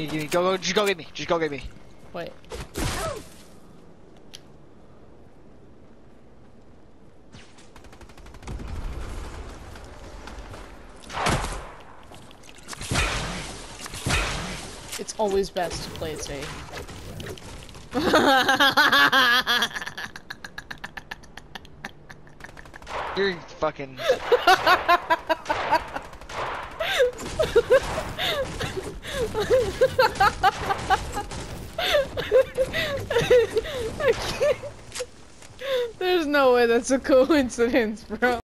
Me, me, go, go, just go get me, just go get me. Wait. It's always best to play it safe. You're fucking. There's no way that's a coincidence, bro.